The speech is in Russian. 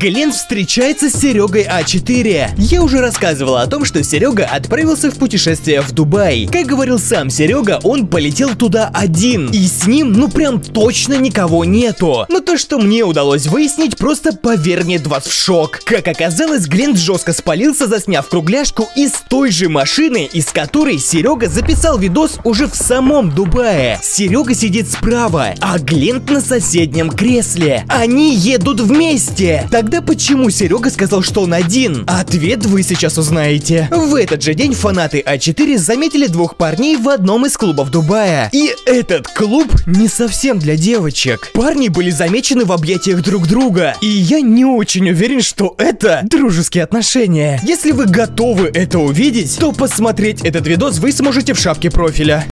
Глент встречается с Серегой А4. Я уже рассказывала о том, что Серега отправился в путешествие в Дубай. Как говорил сам Серега, он полетел туда один. И с ним, ну прям точно никого нету. Но то, что мне удалось выяснить, просто повергнет вас в шок. Как оказалось, Глент жестко спалился, засняв кругляшку из той же машины, из которой Серега записал видос уже в самом Дубае. Серега сидит справа, а Глент на соседнем кресле. Они едут вместе. Тогда почему Серега сказал, что он один? Ответ вы сейчас узнаете. В этот же день фанаты А4 заметили двух парней в одном из клубов Дубая. И этот клуб не совсем для девочек. Парни были замечены в объятиях друг друга. И я не очень уверен, что это дружеские отношения. Если вы готовы это увидеть, то посмотреть этот видос вы сможете в шапке профиля.